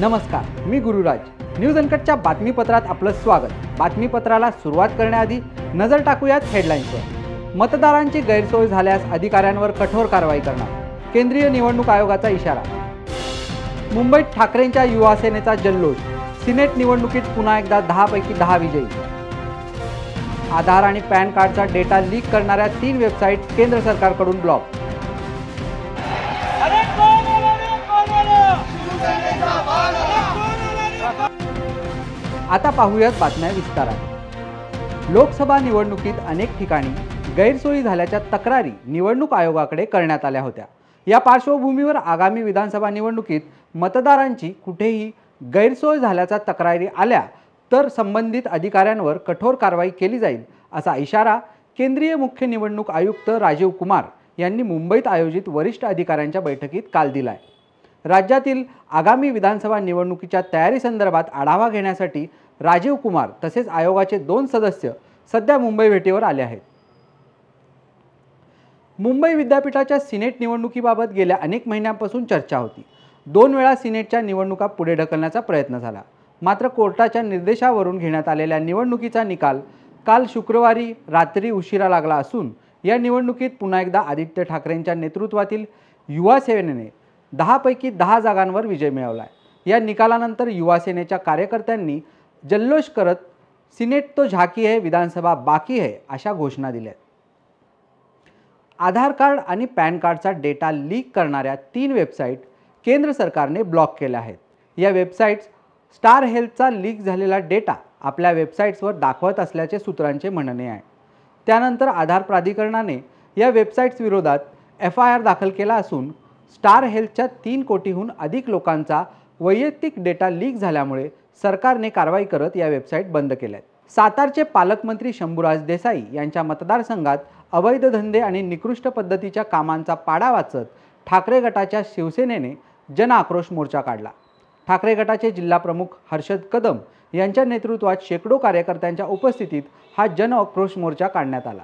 नमस्कार मी गुरुराज. न्यूज अनकटच्या बातमीपत्रात आपलं स्वागत. बातमीपत्राला सुरुवात करण्याआधी नजर टाकूयात हेडलाईन्सवर. मतदारांची गैरसोय झाल्यास अधिकाऱ्यांवर कठोर कारवाई करणार केंद्रीय निवडणूक आयोगाचा इशारा. मुंबईत ठाकरेंच्या युवा सेनेचा जल्लोष सिनेट निवडणुकीत पुन्हा एकदा दहापैकी दहा विजयी. आधार आणि पॅन कार्डचा डेटा लीक करणाऱ्या तीन वेबसाईट केंद्र सरकारकडून ब्लॉक. आता पाहूयात बातम्या विस्तारात. लोकसभा निवडणुकीत अनेक ठिकाणी गैरसोयी झाल्याच्या तक्रारी निवडणूक आयोगाकडे करण्यात आल्या होत्या. या पार्श्वभूमीवर आगामी विधानसभा निवडणुकीत मतदारांची कुठेही गैरसोय झाल्याच्या तक्रारी आल्या तर संबंधित अधिकाऱ्यांवर कठोर कारवाई केली जाईल असा इशारा केंद्रीय मुख्य निवडणूक आयुक्त राजीव कुमार यांनी मुंबईत आयोजित वरिष्ठ अधिकाऱ्यांच्या बैठकीत काल दिलाय. राज्यातील आगामी विधानसभा निवडणुकीच्या तयारीसंदर्भात आढावा घेण्यासाठी राजीव कुमार तसेच आयोगाचे दोन सदस्य सध्या मुंबई भेटीवर आले आहेत. मुंबई विद्यापीठाच्या सिनेट निवडणुकीबाबत गेल्या अनेक महिन्यांपासून चर्चा होती. दोन वेळा सिनेटच्या निवडणुका पुढे ढकलण्याचा प्रयत्न झाला. मात्र कोर्टाच्या निर्देशावरून घेण्यात आलेल्या निवडणुकीचा निकाल काल शुक्रवारी रात्री उशिरा लागला असून या निवडणुकीत पुन्हा एकदा आदित्य ठाकरेंच्या नेतृत्वातील युवा सेनेने दहापैकी दहा जागांवर विजय मिळवला आहे या निकालानंतर युवा सेनेच्या कार्यकर्त्यांनी जल्लोष करत सिनेट तो झाकी आहे विधानसभा बाकी है अशा घोषणा दिल्या. आधार कार्ड आणि पॅन कार्डचा डेटा लीक करणाऱ्या तीन वेबसाईट केंद्र सरकारने ब्लॉक केल्या आहेत. या वेबसाईट्स स्टार हेल्थचा लीक झालेला डेटा आपल्या वेबसाईट्सवर दाखवत असल्याचे सूत्रांचे म्हणणे आहे. त्यानंतर आधार प्राधिकरणाने या वेबसाईट्स विरोधात एफ आय आर दाखल केला असून स्टार हेल्थच्या तीन कोटीहून अधिक लोकांचा वैयक्तिक डेटा लीक झाल्यामुळे सरकारने कारवाई करत या वेबसाईट बंद केल्या आहेत सातारचे पालकमंत्री शंभूराज देसाई यांच्या मतदारसंघात अवैध धंदे आणि निकृष्ट पद्धतीच्या कामांचा पाडा वाचत ठाकरे गटाच्या शिवसेनेने जन आक्रोश मोर्चा काढला. ठाकरे गटाचे जिल्हाप्रमुख हर्षद कदम यांच्या नेतृत्वात शेकडो कार्यकर्त्यांच्या उपस्थितीत हा जन आक्रोश मोर्चा काढण्यात आला.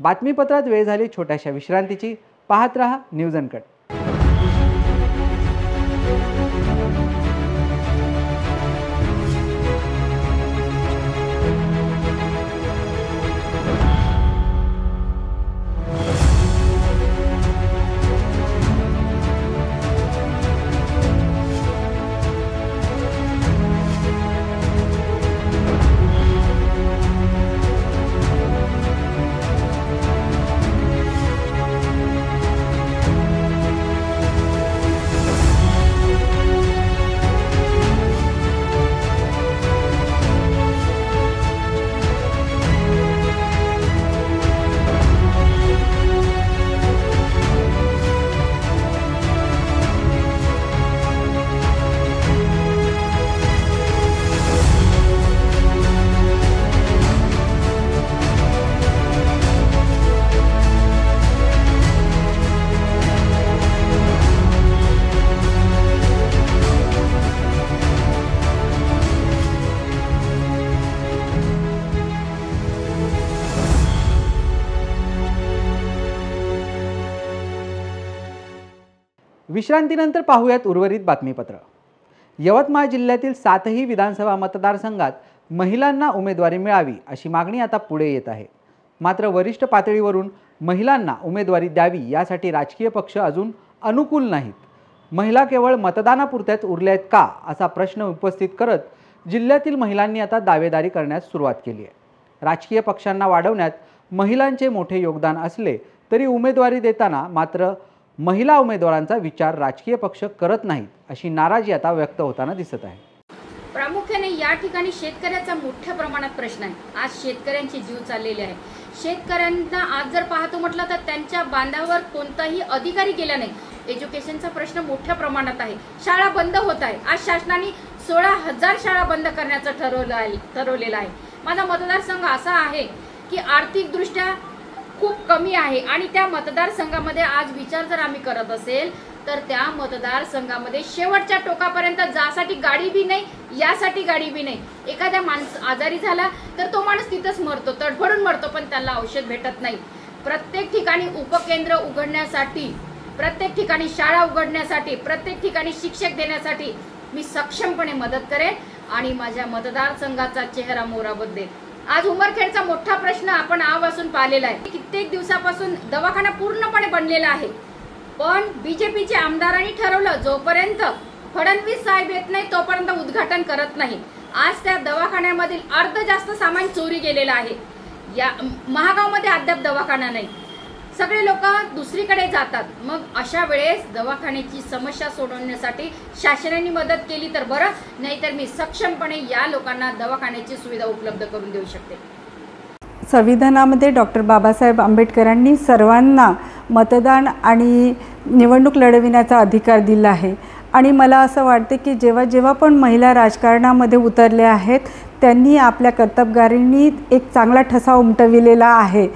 बातमीपत्रात वेळ झाली छोट्याशा विश्रांतीची. पाहत रहा न्यूज अनकट. विश्रांतीनंतर पाहूयात उर्वरित बातमीपत्र. यवतमाळ जिल्ह्यातील सातही विधानसभा मतदारसंघात महिलांना उमेदवारी मिळावी अशी मागणी आता पुढे येत आहे. मात्र वरिष्ठ पातळीवरून महिलांना उमेदवारी द्यावी यासाठी राजकीय पक्ष अजून अनुकूल नाहीत. महिला केवळ मतदानापुरत्याच उरल्या आहेत का असा प्रश्न उपस्थित करत जिल्ह्यातील महिलांनी आता दावेदारी करण्यास सुरुवात केली आहे. राजकीय पक्षांना वाढवण्यात महिलांचे मोठे योगदान असले तरी उमेदवारी देताना मात्र महिला उमेदवारांचा विचार राजकीय पक्ष करत नाहीत अशी नाराजी आता व्यक्त होताना दिसत आहे. प्रामुख्याने या ठिकाणी शेतकऱ्याचा मोठ्या प्रमाणात प्रश्न आहे. आज शेतकऱ्यांचे जीव चाललेले आहे. शेतकऱ्यांना आज जर पाहतो म्हटलं तर त्यांच्या बांधावर कोणताही अधिकारी गेला नाही. एज्युकेशनचा प्रश्न मोठ्या प्रमाणात आहे. शाळा बंद होत आहे. आज शासनाने सोळा हजार शाळा बंद करण्याचं ठरवलं आहे ठरवलेलं आहे. माझा मतदारसंघ असा आहे की आर्थिकदृष्ट्या खूप कमी आहे. आणि त्या मतदारसंघामध्ये आज विचार जर आम्ही करत असेल तर त्या मतदारसंघामध्ये शेवटच्या टोकापर्यंत जासाठी गाडी बी नाही यासाठी गाडी बी नाही. एखाद्या माणूस आजारी झाला तर तो माणूस तिथंच मरतो तडफडून मरतो पण त्याला औषध भेटत नाही. प्रत्येक ठिकाणी उपकेंद्र उघडण्यासाठी प्रत्येक ठिकाणी शाळा उघडण्यासाठी प्रत्येक ठिकाणी शिक्षक देण्यासाठी मी सक्षमपणे मदत करेन आणि माझ्या मतदारसंघाचा चेहरा मोरा बदलेन आज उमरखेडचा मोठा प्रश्न आपण आवासून पाहिलेला आहे. कित्येक दिवसापासून दवाखाना पूर्णपणे बनलेला आहे. पण बीजेपीच्या आमदारांनी ठरवलं जोपर्यंत फडणवीस साहेब येत नाही तोपर्यंत उद्घाटन करत नाही. आज त्या दवाखान्यामधील अर्ध जास्त सामान चोरी गेलेलं आहे. या महागावमध्ये अद्याप दवाखाना नाही. सगळे लोक दुसरीकडे जातात. मग अशा वेळेस दवाखान्याची समस्या सोडवण्यासाठी शासनाने मदत केली तर बरं नाहीतर मी सक्षमपणे या लोकांना दवाखान्याची सुविधा उपलब्ध करून देऊ शकते. संविधानामध्ये डॉक्टर बाबासाहेब आंबेडकरांनी सर्वांना मतदान आणि निवडणूक लढविण्याचा अधिकार दिला आहे. आणि मला असं वाटते की जेव्हा जेव्हा पण महिला राजकारणामध्ये उतरल्या आहेत त्यांनी आपल्या कर्तबगारींनी एक चांगला ठसा उमटविलेला आहे.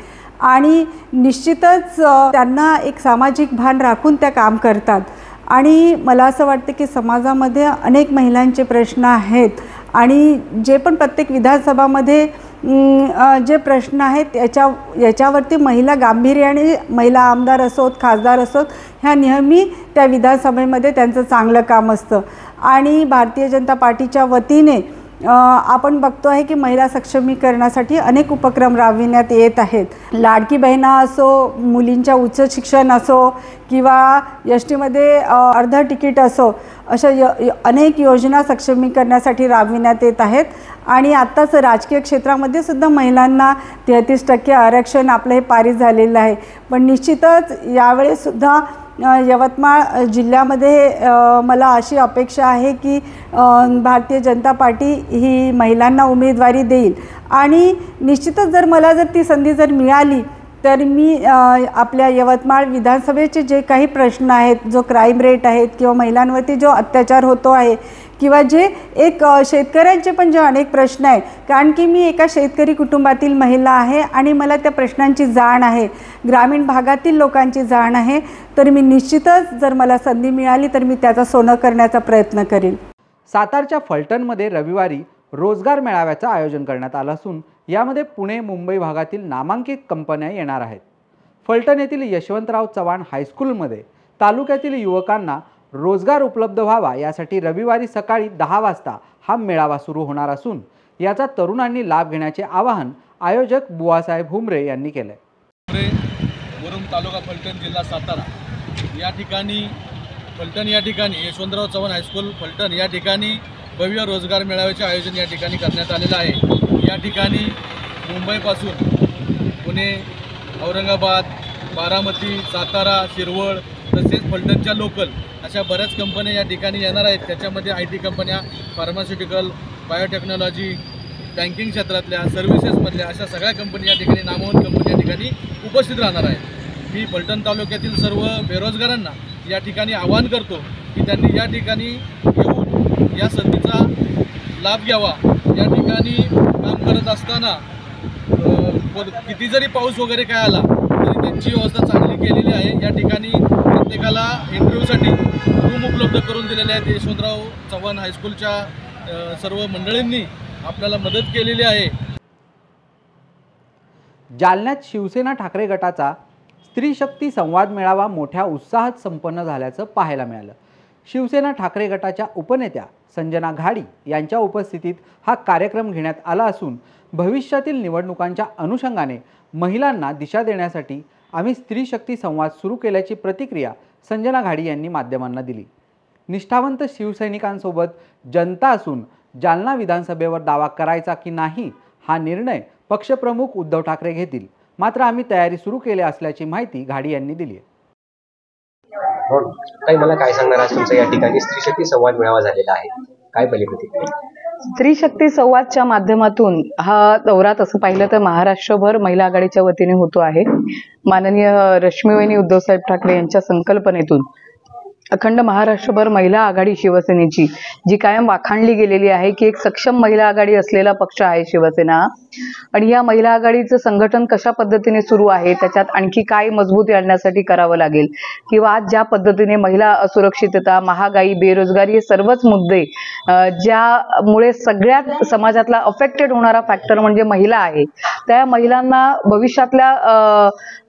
आणि निश्चितच त्यांना एक सामाजिक भान राखून त्या काम करतात. आणि मला असं वाटतं की समाजामध्ये अनेक महिलांचे प्रश्न आहेत आणि जे पण प्रत्येक विधानसभामध्ये जे प्रश्न आहेत याच्या याच्यावरती महिला गांभीर्याने महिला आमदार असोत खासदार असोत ह्या नेहमी त्या विधानसभेमध्ये त्यांचं चांगलं काम असतं. आणि भारतीय जनता पार्टीच्या वतीने आपण बघतो आहे की महिला सक्षमीकरणासाठी अनेक उपक्रम राबविण्यात येत आहेत. लाडकी बहिणा असो मुलींच्या उच्च शिक्षण असो किंवा एस टीमध्ये अर्ध तिकीट असो अशा य अनेक योजना सक्षमीकरणासाठी राबविण्यात येत आहेत. आणि आत्ताच राजकीय क्षेत्रामध्ये सुद्धा महिलांना तेहतीस टक्के आरक्षण आपलं हे पारित झालेलं आहे. पण निश्चितच यावेळेसुद्धा यवतमाळ जिल्ह्यामध्ये मला अशी अपेक्षा आहे की भारतीय जनता पार्टी ही महिलांना उमेदवारी देईल. आणि निश्चितच जर मला जर ती संधी जर मिळाली तर मी आपल्या यवतमाळ विधानसभेचे जे काही प्रश्न आहेत जो क्राईम रेट आहेत किंवा महिलांवरती जो अत्याचार होतो आहे किंवा जे एक शेतकऱ्यांचे पण जे अनेक प्रश्न आहे कारण की मी एका शेतकरी कुटुंबातील महिला आहे आणि मला त्या प्रश्नांची जाण आहे ग्रामीण भागातील लोकांची जाण आहे तर मी निश्चितच जर मला संधी मिळाली तर मी त्याचा सोनं करण्याचा प्रयत्न करेन. सातारच्या फलटणमध्ये रविवारी रोजगार मेळाव्याचं आयोजन करण्यात आलं असून यामध्ये पुणे मुंबई भागातील नामांकित कंपन्या येणार आहेत. फलटण येथील यशवंतराव चव्हाण हायस्कूलमध्ये तालुक्यातील युवकांना रोजगार उपलब्ध व्हावा यासाठी रविवारी सकाळी दहा वाजता हा मेळावा सुरू होणार असून याचा तरुणांनी लाभ घेण्याचे आवाहन आयोजक बुवासाहेब हुमरे यांनी केलं. पुणे वरुण तालुका फलटण जिल्हा सातारा. या ठिकाणी फलटण या ठिकाणी यशवंतराव चव्हाण हायस्कूल फलटण या ठिकाणी भव्य रोजगार मेळाव्याचे आयोजन या ठिकाणी करण्यात आलेलं आहे. या ठिकाणी मुंबईपासून पुणे औरंगाबाद बारामती सातारा शिरवळ तसेच फलटणच्या लोकल अशा बऱ्याच कंपन्या या ठिकाणी येणार आहेत. त्याच्यामध्ये आय टी कंपन्या फार्मास्युटिकल बायोटेक्नॉलॉजी बँकिंग क्षेत्रातल्या सर्व्हिसेसमधल्या अशा सगळ्या कंपनी या ठिकाणी नामवंत कंपनी या ठिकाणी उपस्थित राहणार आहेत. मी फलटण तालुक्यातील सर्व बेरोजगारांना या ठिकाणी आवाहन करतो की त्यांनी या ठिकाणी येऊन या संधीचा लाभ घ्यावा. या ठिकाणी काम करत असताना किती जरी पाऊस वगैरे काय आला तरी त्यांची व्यवस्था चांगली केलेली आहे. या ठिकाणी प्रत्येकाला इंटरव्ह्यूसाठी रूम उपलब्ध करून दिलेले आहेत. यशवंतराव चव्हाण हायस्कूलच्या सर्व मंडळींनी आपल्याला मदत केलेली आहे. जालन्यात शिवसेना ठाकरे गटाचा स्त्री शक्ती संवाद मेळावा मोठ्या उत्साहात संपन्न झाल्याचं पाहायला मिळालं. शिवसेना ठाकरे गटाच्या उपनेत्या संजना घाडी यांच्या उपस्थितीत हा कार्यक्रम घेण्यात आला असून भविष्यातील निवडणुकांच्या अनुषंगाने महिलांना दिशा देण्यासाठी आम्ही स्त्री शक्ती संवाद सुरू केल्याची प्रतिक्रिया संजना घाडी यांनी माध्यमांना दिली. निष्ठावंत शिवसैनिकांसोबत जनता असून जालना विधानसभेवर दावा करायचा की नाही हा निर्णय पक्षप्रमुख उद्धव ठाकरे घेतील. मात्र आम्ही तयारी सुरू केली असल्याची माहिती घाडी यांनी दिली आहे. हो. ताई मला काय सांगणार आज तुमचा या ठिकाणी स्त्री शक्ती संवाद मेळावा झालेला आहे? काय पहिली प्रतिक्रिया? स्त्री शक्ती संवादच्या माध्यमातून हा दौरा तसं पाहिलं तर महाराष्ट्रभर महिला आघाडीच्या वतीने होतो आहे. माननीय रश्मीवहिनी उद्धवसाहेब ठाकरे यांच्या संकल्पनेतून अखंड महाराष्ट्रभर महिला आघाडी शिवसेनेची जी कायम वाखाणली गेलेली आहे की एक सक्षम महिला आघाडी असलेला पक्ष आहे शिवसेना. आणि या महिला आघाडीचं संघटन कशा पद्धतीने सुरू आहे त्याच्यात आणखी काय मजबूती आणण्यासाठी करावं लागेल? किंवा आज ज्या पद्धतीने महिला असुरक्षितता महागाई बेरोजगारी हे सर्वच मुद्दे ज्यामुळे सगळ्यात समाजातला अफेक्टेड होणारा फॅक्टर म्हणजे महिला आहे त्या महिलांना भविष्यातल्या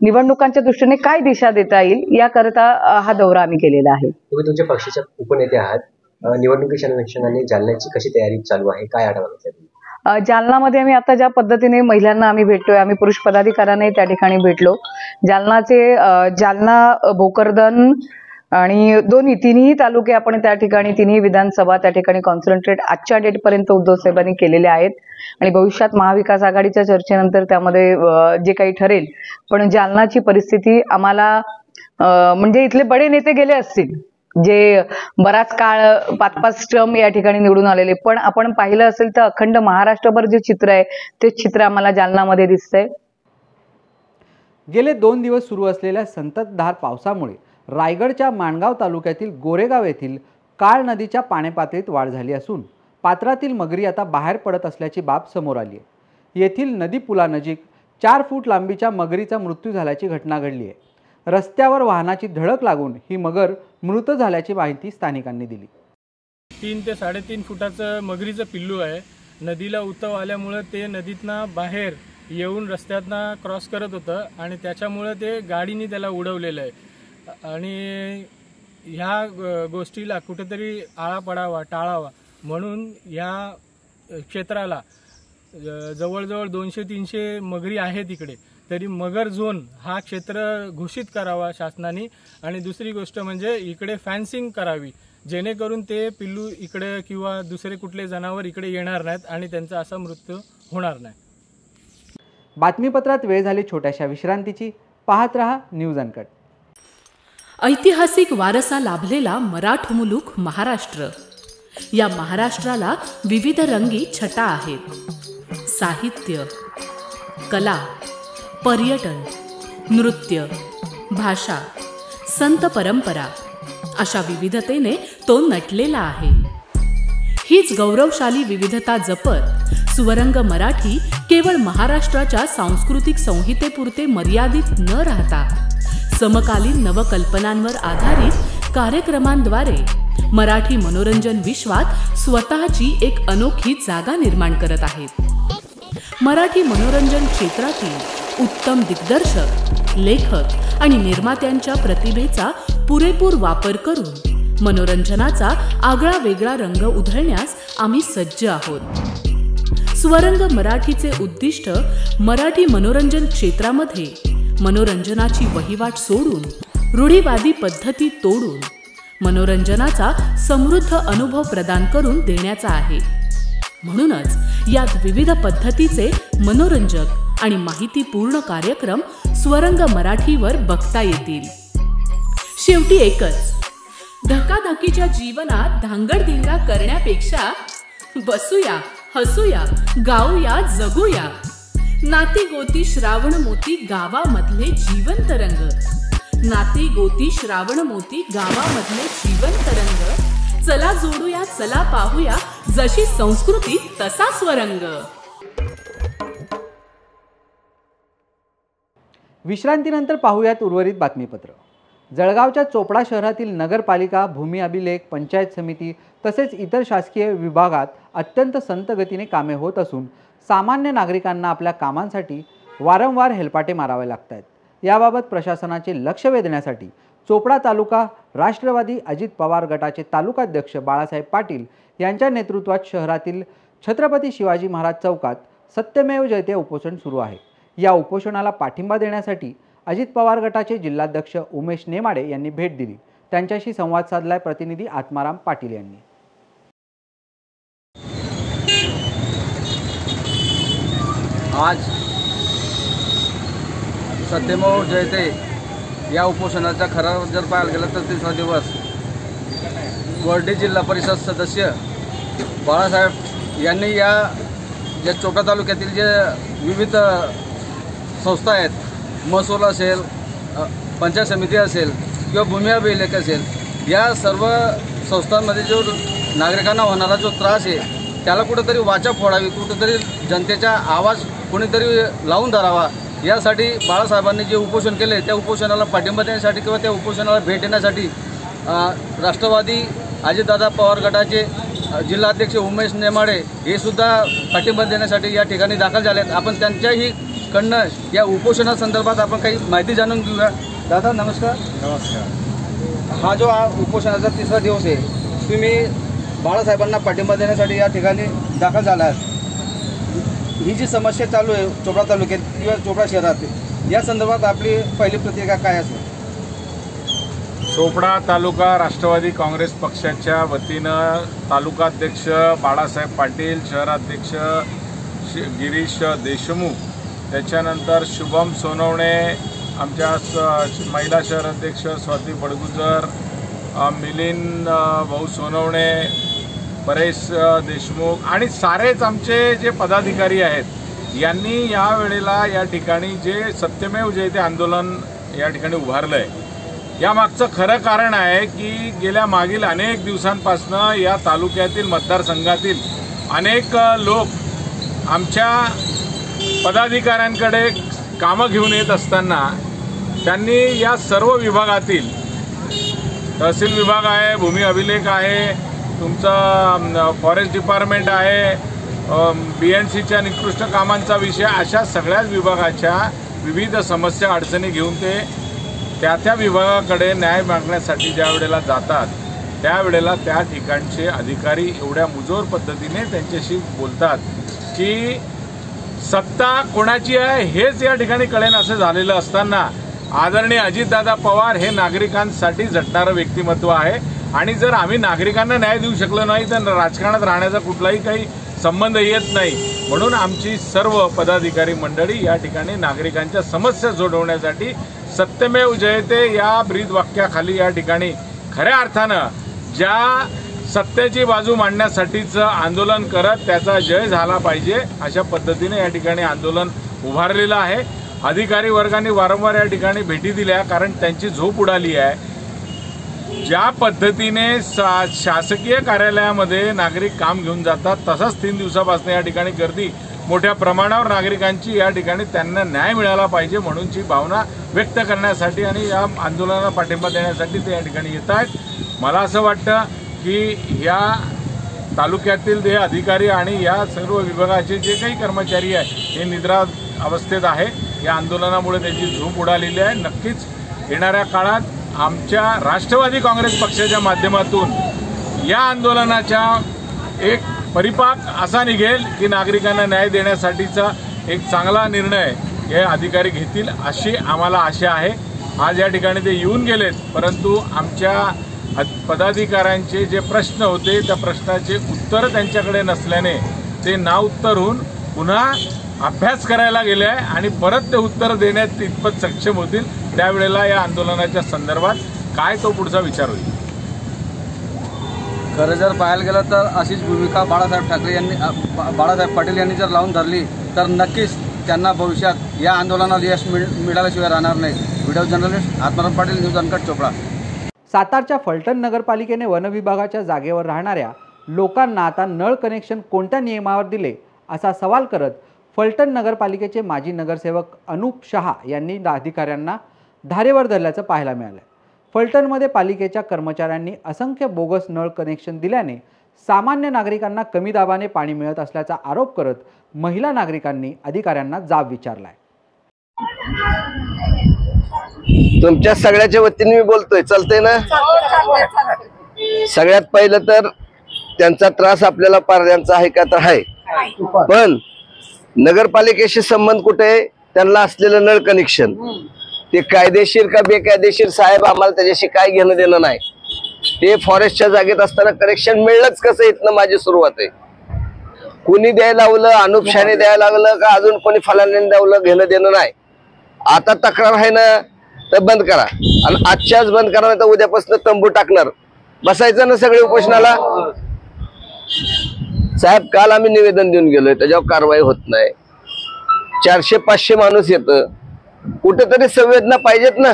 निवडणुकांच्या दृष्टीने काय दिशा देता येईल याकरता हा दौरा आम्ही केलेला आहे. तुम्ही तुमच्या पक्षाच्या उपनेते आहात. निवडणुकीच्या अनुषंगाने जालन्याची कशी तयारी चालू आहे? काय आढावा जालनामध्ये आम्ही आता ज्या पद्धतीने महिलांना आम्ही भेटतोय आम्ही पुरुष पदाधिकाऱ्यांनाही त्या ठिकाणी भेटलो. जालनाचे जालना भोकरदन आणि दोन्ही तिन्ही तालुके आपण त्या ठिकाणी तिन्ही विधानसभा त्या ठिकाणी कॉन्सन्ट्रेट आजच्या डेटपर्यंत उद्धव साहेबांनी केलेले आहेत. आणि भविष्यात महाविकास आघाडीच्या चर्चेनंतर त्यामध्ये जे काही ठरेल. पण जालनाची परिस्थिती आम्हाला म्हणजे इथले बडे नेते गेले असतील जे बराच काळ पाच पाच स्टम या ठिकाणी निवडून आलेले. पण आपण पाहिलं असेल तर अखंड महाराष्ट्रभर जे चित्र आहे ते चित्र आम्हाला जालनामध्ये दिसतंय. गेले दोन दिवस सुरू असलेल्या संततधार पावसामुळे रायगडच्या माणगाव तालुक्यातील गोरेगाव येथील काळ नदीच्या पाण्यापातळीत वाढ झाली असून पात्रातील मगरी आता बाहेर पडत असल्याची बाब समोर आली आहे. येथील नदी पुलानजीक चार फूट लांबीच्या मगरीचा मृत्यू झाल्याची घटना घडली आहे. रस्त्यावर वाहनाची धडक लागून ही मगर मृत झाल्याची माहिती स्थानिकांनी दिली. तीन ते साडेतीन फुटाचं मगरीचं पिल्लू आहे. नदीला उतव आल्यामुळं ते नदीतनं बाहेर येऊन रस्त्यातनं क्रॉस करत होतं आणि त्याच्यामुळं ते गाडीने त्याला उडवलेलं आहे. आणि ह्या गोष्टीला कुठेतरी आळा पडावा टाळावा म्हणून ह्या क्षेत्राला जवळजवळ दोनशे तीनशे मगरी आहेत इकडे. तरी मगर झोन हा क्षेत्र घोषित करावा शासनाने. आणि दुसरी गोष्ट म्हणजे इकडे फॅन्सिंग करावी. जेणेकरून ते पिल्लू इकडे किंवा दुसरे कुठले जनावर इकडे येणार नाहीत आणि त्यांचा असा मृत्यू होणार नाही. बातमीपत्रात वेळ झाली छोट्याशा विश्रांतीची. पाहत रहा न्यूज अनकट. ऐतिहासिक वारसा लाभलेला मराठ मुलूक महाराष्ट्र. या महाराष्ट्राला विविध रंगी छटा आहेत. साहित्य कला पर्यटन नृत्य भाषा संत परंपरा अशा विविधतेने तो नटलेला आहे. हीच गौरवशाली विविधता जपत सुवरंग मराठी केवळ महाराष्ट्राच्या सांस्कृतिक संहितेपुरते मर्यादित न राहता समकालीन नवकल्पनांवर आधारित कार्यक्रमांद्वारे मराठी मनोरंजन विश्वात स्वतःची एक अनोखी जागा निर्माण करत आहेत. मराठी मनोरंजन क्षेत्रातील उत्तम दिग्दर्शक लेखक आणि निर्मात्यांच्या प्रतिभेचा पुरेपूर वापर करून मनोरंजनाचा आगळा वेगळा रंग उधळण्यास आम्ही सज्ज आहोत. स्वरंग मराठीचे उद्दिष्ट मराठी मनोरंजन क्षेत्रामध्ये मनोरंजनाची वहिवाट सोडून रूढीवादी पद्धती तोडून मनोरंजनाचा समृद्ध अनुभव प्रदान करून देण्याचा आहे. म्हणूनच यात विविध पद्धतीचे मनोरंजक आणि माहितीपूर्ण कार्यक्रम स्वरंग मराठीवर बघता येतील. शेवटी एकच धकाधकीच्या जीवनात धांगडधिंगा करण्यापेक्षा बसूया हसूया गाऊया जगूया. नाती गोती श्रावण मोती गावामधले जीवन तरंग नाती गोती श्रावण मोती गावामधले जीवन तरंग चला जोडूया चला पाहूया जशी संस्कृती तसा स्वरंग. विश्रांतीनंतर पाहूयात उर्वरित बातमीपत्र. जळगावच्या चोपडा शहरातील नगरपालिका भूमी अभिलेख पंचायत समिती तसेच इतर शासकीय विभागात अत्यंत संत गतीने कामे होत असून सामान्य नागरिकांना आपल्या कामांसाठी वारंवार हेलपाटे मारावे लागत आहेत याबाबत प्रशासनाचे लक्ष वेधण्यासाठी चोपडा तालुका राष्ट्रवादी अजित पवार गटाचे तालुकाध्यक्ष बाळासाहेब पाटील यांच्या नेतृत्वात शहरातील छत्रपती शिवाजी महाराज चौकात सत्यमेव जयते उपोषण सुरू आहे. या उपोषणाला पाठिंबा देण्यासाठी अजित पवार गटाचे जिल्हाध्यक्ष उमेश नेमाडे यांनी भेट दिली. त्यांच्याशी संवाद साधलाय प्रतिनिधी आत्माराम पाटील यांनी. आज सत्यमेव जयते या उपोषणाचा खरा जर पाहायला गेलं तर तिसरा दिवस वर्डी जिल्हा परिषद सदस्य बाळासाहेब यांनी या ज्या चोटा तालुक्यातील जे विविध संस्था आहेत. महसूल असेल पंचायत समिती असेल किंवा भूमी अभिलेख असेल या सर्व संस्थांमध्ये जो नागरिकांना होणारा जो त्रास आहे त्याला कुठंतरी वाचा फोडावी कुठंतरी जनतेचा आवाज कोणीतरी लावून धरावा. यासाठी बाळासाहेबांनी जे उपोषण केले त्या उपोषणाला पाठिंबा देण्यासाठी किंवा त्या उपोषणाला भेट देण्यासाठी राष्ट्रवादी अजितदादा पवार गटाचे जिल्हाध्यक्ष उमेश नेमाडे हे सुद्धा पाठिंबा देण्यासाठी या ठिकाणी दाखल झाले आहेत आपण त्यांच्याही कडनं या उपोषणासंदर्भात आपण काही माहिती जाणून घेऊया. दादा नमस्कार. नमस्कार. हा जो हा उपोषणाचा तिसरा दिवस आहे तुम्ही बाळासाहेबांना पाठिंबा देण्यासाठी या ठिकाणी दाखल झाला आहे ही जी समस्या चालू आहे चोपडा तालुक्यात किंवा चोपडा शहरात या संदर्भात आपली पहिली प्रतिक्रिया काय असेल? चोपडा तालुका राष्ट्रवादी काँग्रेस पक्षाच्या वतीनं तालुकाध्यक्ष बाळासाहेब पाटील शहराध्यक्ष गिरीश देशमुख त्याच्यानंतर शुभम सोनवणे आमच्या स महिला शहराध्यक्ष स्वाती बडगुजर मिलिंद भाऊ सोनवणे परेश देशमुख आणि सारेच आमचे जे पदाधिकारी आहेत यांनी या वेळेला या ठिकाणी जे सत्यमेव जयते आंदोलन या ठिकाणी उभारलं आहे यामागचं खरं कारण आहे की गेल्या मागील अनेक दिवसांपासनं या तालुक्यातील मतदारसंघातील अनेक लोक आमच्या पदाधिकाऱ्यांकडे कामं घेऊन येत असताना त्यांनी या सर्व विभागातील तहसील विभाग आहे भूमी अभिलेख आहे तुमचं फॉरेस्ट डिपार्टमेंट आहे बी एन सीच्या निकृष्ट कामांचा विषय अशा सगळ्याच विभागाच्या विविध समस्या अडचणी घेऊन ते त्या त्या विभागाकडे न्याय मागण्यासाठी ज्या वेळेला जातात त्यावेळेला त्या ठिकाणचे अधिकारी एवढ्या मुजोर पद्धतीने त्यांच्याशी बोलतात की सत्ता कोणाची आहे हेच या ठिकाणी कळेन असं झालेलं असताना आदरणीय अजितदादा पवार हे नागरिकांसाठी झटणारं व्यक्तिमत्व आहे. आणि जर आम्ही नागरिकांना न्याय देऊ शकलो नाही तर राजकारणात राहण्याचा कुठलाही काही संबंध येत नाही. म्हणून आमची सर्व पदाधिकारी मंडळी या ठिकाणी नागरिकांच्या समस्या सोडवण्यासाठी सत्यमेव जयते या ब्रीद वाक्याखाली या ठिकाणी खऱ्या अर्थानं ज्या सत्तेची बाजू मांडण्यासाठीचं आंदोलन करत त्याचा जय झाला पाहिजे अशा पद्धतीने या ठिकाणी आंदोलन उभारलेलं आहे. अधिकारी वर्गाने वारंवार या ठिकाणी भेटी दिल्या कारण त्यांची झोप उडाली आहे. ज्या पद्धतीने सा शासकीय कार्यालयामध्ये नागरिक काम घेऊन जातात तसंच तीन दिवसापासून या ठिकाणी गर्दी. मोठ्या प्रमाणावर नागरिकांची या ठिकाणी त्यांना न्याय मिळाला पाहिजे म्हणूनची भावना व्यक्त करण्यासाठी आणि या आंदोलनाला पाठिंबा देण्यासाठी ते या ठिकाणी येत आहेत. मला असं वाटतं की या तालुक्यातील जे अधिकारी आणि या सर्व विभागाचे जे काही कर्मचारी आहे हे निद्रा अवस्थेत आहे. या आंदोलनामुळे त्याची झोप उडालेली आहे. नक्कीच येणाऱ्या काळात आमच्या राष्ट्रवादी काँग्रेस पक्षाच्या माध्यमातून या आंदोलनाच्या एक परिपाक असा निघेल की नागरिकांना न्याय देण्यासाठीचा एक चांगला निर्णय हे अधिकारी घेतील अशी आम्हाला आशा आहे. आज या ठिकाणी ते येऊन गेलेत परंतु आमच्या पदाधिकाऱ्यांचे जे प्रश्न होते त्या प्रश्नाचे उत्तर त्यांच्याकडे नसल्याने ते ना उत्तर होऊन पुन्हा अभ्यास करायला गेले आहे आणि परत ते उत्तर देण्यात इतपत सक्षम होतील. त्यावेळेला या आंदोलनाच्या संदर्भात काय तो पुढचा विचार होईल? खरं जर पाहायला गेलं तर अशीच भूमिका बाळासाहेब ठाकरे यांनी बा- बाळासाहेब पाटील यांनी जर लावून धरली तर नक्कीच त्यांना भविष्यात या आंदोलनाला यश मिळ मिळाल्याशिवाय राहणार नाही. Video journalist Atmaram Patil news uncut Chopda. सातारच्या Phaltan नगरपालिकेने वनविभागाच्या जागेवर राहणाऱ्या लोकांना आता नळ कनेक्शन कोणत्या नियमावर दिले असा सवाल करत फलटण नगरपालिकेचे माजी नगरसेवक अनुप शहा यांनी अधिकाऱ्यांना धारेवर धरल्याचं पाहायला मिळालं. फलटणमध्ये पालिकेच्या कर्मचाऱ्यांनी असंख्य बोगस नळ कनेक्शन दिल्याने सामान्य नागरिकांना कमी दाबाने पाणी मिळत असल्याचा आरोप करत महिला नागरिकांनी अधिकाऱ्यांना जाब विचारलाय. तुमच्या सगळ्याच्या वतीने मी बोलतोय. चालतंय ना? सगळ्यात पहिलं तर त्यांचा त्रास आपल्याला पारड्यांचा आहे का तर आहे. पण नगरपालिकेशी संबंध कुठे? त्यांना असलेलं नळ कनेक्शन ते कायदेशीर का बेकायदेशीर? साहेब आम्हाला त्याच्याशी काय घेणं देणं नाही. ते फॉरेस्टच्या जागेत असताना कनेक्शन मिळलंच कसं इथनं माझी सुरुवात आहे. कुणी द्यायला लावलं? अनुपशाने द्यायला लागलं का? अजून कोणी फलाने द्यावलं? घेणं देणं नाही. आता तक्रार आहे ना तर बंद करा. आणि आजच्याच बंद करा नाही तर उद्यापासून तंबू टाकणार. बसायचं ना सगळे उपोषणाला? साहेब काल आम्ही निवेदन देऊन गेलोय त्याच्यावर कारवाई होत नाही. चारशे पाचशे माणूस येत. कुठेतरी संवेदना पाहिजेत ना.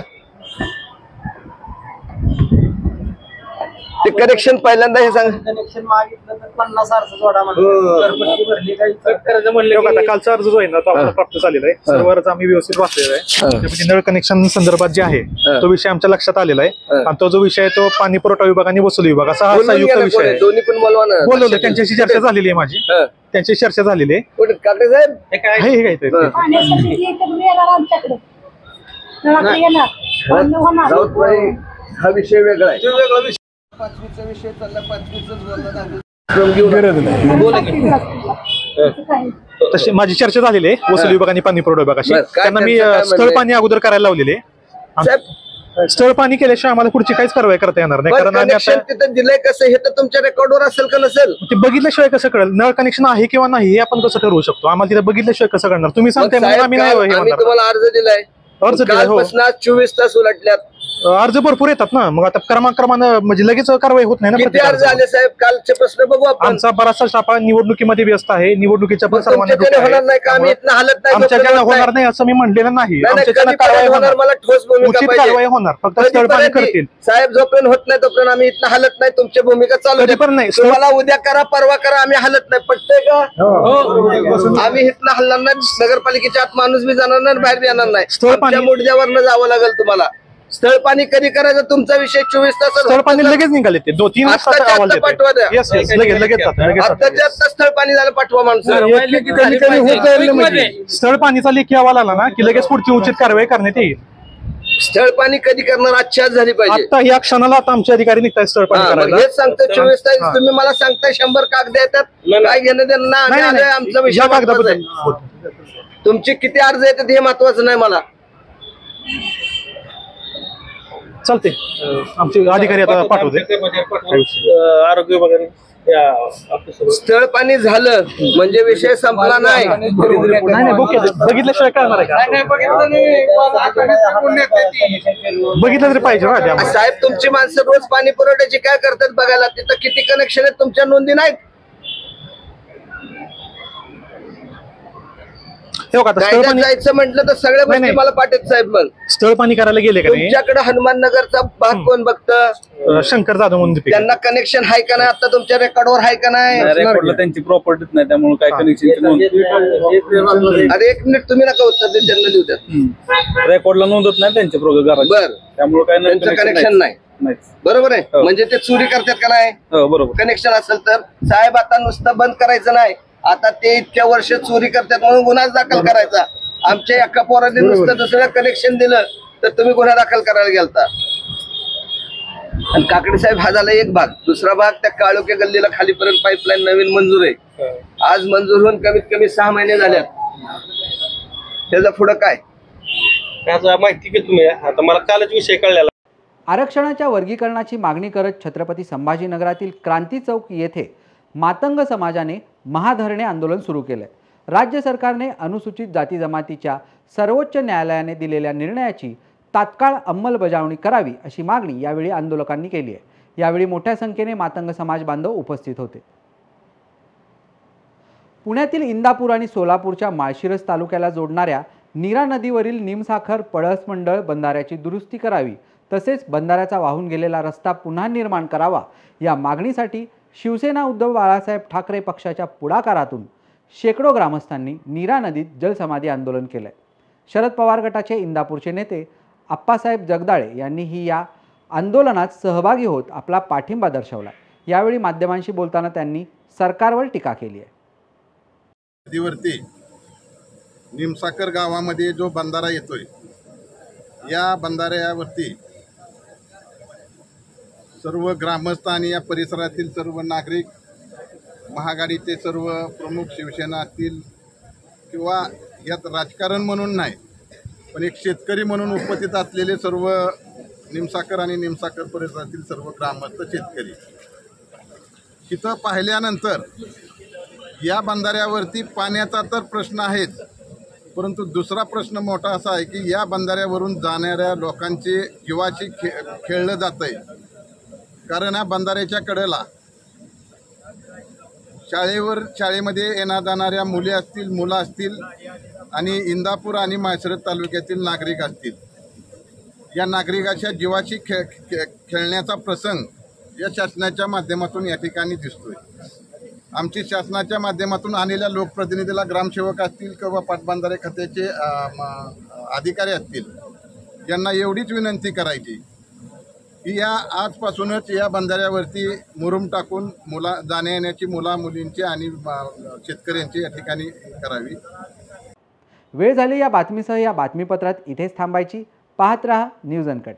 ते कनेक्शन पहिल्यांदा हे सांग. कनेक्शन मागितलं तर पन्नास अर्ज जोडा म्हणलं. घरपट्टी भरली काही कर्ज म्हणलं आता कालचा अर्ज जो आहे ना तो आपल्याला प्राप्त झालेला आहे. सर्व अर्ज आम्ही व्यवस्थित वाचलेला आहे. त्यापैकी नळ कनेक्शन संदर्भात जे आहे तो विषय आमच्या लक्षात आलेला आहे. आणि तो जो विषय आहे तो पाणी पुरवठा विभाग आणि वसुली विभाग असा हा संयुक्त विषय आहे. दोन्ही पण बोलवलं त्यांच्याशी चर्चा झालेली आहे माझी. त्यांची चर्चा झालेली आहे. हे हा. विषय वेगळा आहे. पाचवीचा विषय चालला पाचवीच बोलला दहावीचं गरज नाही. तशी माझी चर्चा झालेली आहे वसुली विभाग आणि पाणी पुरवठा विभागाशी बरं, काय त्यांना मी चर्चा काय अं, स्थळ म्हणले? पाणी अगोदर करायला लावलेले स्थळ पाणी केल्याशिवाय आम्हाला पुढची काहीच कारवाई करता येणार नाही. कारण आम्ही कनेक्शन आता तिथं दिलंय कसं? हे तर तुमच्या रेकॉर्डवर असेल का नसेल? ते बघितल्याशिवाय कसं कळेल? नळ कनेक्शन आहे किंवा नाही हे आपण कसं ठरवू शकतो? आम्हाला तिथे बघितल्याशिवाय कसं कळणार? तुम्ही सांगताय म्हणून साहेब, आम्ही नाही काल हे आम्ही म्हणणार. तुम्हाला अर्ज दिलाय. अर्ज दिलाय, हो. कालपासून आज चोवीस तास उलटल्यात. अर्ज भरपूर येतात ना. मग आता क्रमाक्रमानं म्हणजे लगेच कारवाई होत नाही ना किती प्रत्येक अर्ज अर्जावर. आले साहेब? कालचे प्रश्न बघू आपण. आमचा बराचसा स्टाफ हा निवडणुकीमध्ये व्यस्त आहे. निवडणुकीच्या पण. होणार नाही का? आम्ही इथनं हालत नाही जोपर्यंत होणार नाही. नाही असं मी म्हणलेलं नाही. नाही, नाही, कधीपर्यंत कारवाई होणार होणार. मला ठोस भूमिका उचित पाहिजे. कारवाई होणार. फक्त स्थळ पाणी कधीपर्यंत करतील. साहेब जोपर्यंत होत नाही तोपर्यंत आम्ही इथनं हालत नाही. तुमची भूमिका चालू कधी. पण नाही. तुम्हाला उद्या करा परवा करा आम्ही हालत नाही. पटतंय का? आम्ही इथनं हलणार नाही. नगरपालिकेच्या आत माणूस बी जाणार नाही बाहेर बी येणार नाही. स्थळ पाणी- आमच्या मुडद्यावरनं जावं लागेल तुम्हाला. स्थळ पाणी कधी करायचं? तुमचा विषय चोवीस तास स्थळ पाणी लगेच निघाले ते. दोन तीन वाजता आत्ताच्या आत्ता पाठवा द्या. येस येस लगेच लगेच जातं, लगेच जातं. आत्ताच्या आत्ता स्थळ पाणी झालं पाठवा माणसं. होत म्हणजे. स्थळ पाणीचा लेखी अहवाल आला ना की लगेच पुढची उचित कारवाई करण्यात येईल. स्थळ पाणी कधी करणार? आजच्या आज झाली पाहिजे. आता या क्षणाला आता आमचे अधिकारी निघताय स्थळ पाणी हा, मग करायला. हेच सांगतो चोवीस तास. हा. तुम्ही मला सांगताय शंभर कागद येतात. काय घेणं देणं नाही, नाही, आमचा या विषय कागदाबद्दल आहे. तुमचे किती अर्ज येतात हे महत्वाचं नाही मला. चालते आमचे अधिकारी आता पाठवते आरोग्य वगैरे स्थळ पाणी झालं म्हणजे विषय संपला नाही. नाही नाही बघ- बघितल्याशिवाय कळणार आहे का? बघितलं तरी पाहिजे ना. साहेब तुमची माणसं रोज पाणी पुरवठ्याची काय करतात बघायला? तिथं किती कनेक्शन आहेत? तुमच्या नोंदी नाहीत? हे बघा आता स्थळ कायद्यात पाणी जायचं म्हटलं तर सगळ्या नाही, गोष्टी नाही. मला पाठवत साहेब मग. स्थळ पाणी करायला गेले का नाही? तुमच्याकडे हनुमान नगरचा भाग कोण बघतं? अं, शंकर जाधव म्हणून दीपिका. त्यांना कनेक्शन आहे का नाही? आता तुमच्या रेकॉर्डवर आहे का नाही? रेकॉर्डला त्यांची प्रॉपर्टीच नाही त्यामुळे काय कनेक्शनची नोंद अरे एक मिनिट तुम्ही नका उत्तर दे त्यांना देऊ द्या. रेकॉर्डला नोंदत नाही त्यांच्या प्रोग्राम बर. त्यामुळे काय नाही त्यांचं कनेक्शन नाही. नाही बरोबर आहे. म्हणजे ते चोरी करतात का नाही? हो बरोबर. कनेक्शन असेल तर साहेब आता नुसतं बंद करायचं नाही. आता ते इतक्या वर्ष चोरी करतात म्हणून गुन्हा दाखल करायचा. आमच्या एका पोराने नुसतं दुसऱ्या कनेक्शन दिलं तर तुम्ही गुन्हा दाखल करायला गेलता. आणि काकडे साहेब हा झाला एक भाग. दुसरा भाग त्या काळोख्या गल्लीला खालीपर्यंत पाईपलाईन नवीन मंजूर आहे. आज मंजूर होऊन कमीत कमी सहा महिने झाल्यात. त्याचा पुढं काय? त्याचा माहिती की तुम्ही. आता मला कालच विषय कळलेला. आरक्षणाच्या वर्गीकरणाची मागणी करत छत्रपती संभाजीनगरातील क्रांती चौक येथे मातंग समाजाने महाधरणे आंदोलन सुरू केलंय. राज्य सरकारने अनुसूचित जाती जमातीच्या सर्वोच्च न्यायालयाने दिलेल्या निर्णयाची तात्काळ अंमलबजावणी करावी अशी मागणी यावेळी आंदोलकांनी केली आहे. यावेळी मोठ्या संख्येने मातंग समाज बांधव उपस्थित होते. पुण्यातील इंदापूर आणि सोलापूरच्या माळशिरस तालुक्याला जोडणाऱ्या नीरा नदीवरील निमसाखर पळस मंडळ बंधाऱ्याची दुरुस्ती करावी तसेच बंधाऱ्याचा वाहून गेलेला रस्ता पुन्हा निर्माण करावा या मागणीसाठी शिवसेना उद्धव बाळासाहेब ठाकरे पक्षाच्या पुढाकारातून शेकडो ग्रामस्थांनी नीरा नदीत जलसमाधी आंदोलन केलंय. शरद पवार गटाचे इंदापूरचे नेते आप्पासाहेब जगदाळे यांनीही या आंदोलनात सहभागी होत आपला पाठिंबा दर्शवला यावेळी माध्यमांशी बोलताना त्यांनी सरकारवर टीका केली आहे. नदीवरती निमसाकर गावामध्ये जो बंधारा येतोय या बंधाऱ्यावरती सर्व ग्रामस्थ आणि या परिसरातील सर्व नागरिक महागाडीचे सर्व प्रमुख शिवसेना असतील किंवा यात राजकारण म्हणून नाही पण एक शेतकरी म्हणून उपस्थित असलेले सर्व निमसाकर आणि निमसाकर परिसरातील सर्व ग्रामस्थ शेतकरी. इथं पाहिल्यानंतर या बंधाऱ्यावरती पाण्याचा तर प्रश्न आहेच परंतु दुसरा प्रश्न मोठा असा आहे की या बंधाऱ्यावरून जाणाऱ्या लोकांचे जीवाशी खे खेळलं जातं आहे कारण ह्या बंधाऱ्याच्या कडेला. शाळेवर शाळेमध्ये येणार जाणाऱ्या मुले असतील मुलं असतील आणि इंदापूर आणि माळशिरस तालुक्यातील नागरिक असतील. या नागरिकाच्या जीवाशी खे खे खेळण्याचा प्रसंग या शासनाच्या माध्यमातून या ठिकाणी दिसतोय. आमची शासनाच्या माध्यमातून आलेल्या लोकप्रतिनिधीला ग्रामसेवक असतील किंवा पाटबंधारे खात्याचे अधिकारी असतील यांना एवढीच विनंती करायची की या आजपासूनच या बंधाऱ्यावरती मुरुम टाकून मुला जाण्या येण्याची मुला मुलींची आणि शेतकऱ्यांची या ठिकाणी करावी. वेळ झाली या बातमीसह या बातमीपत्रात इथेच थांबायची. पाहत रहा न्यूज अनकट.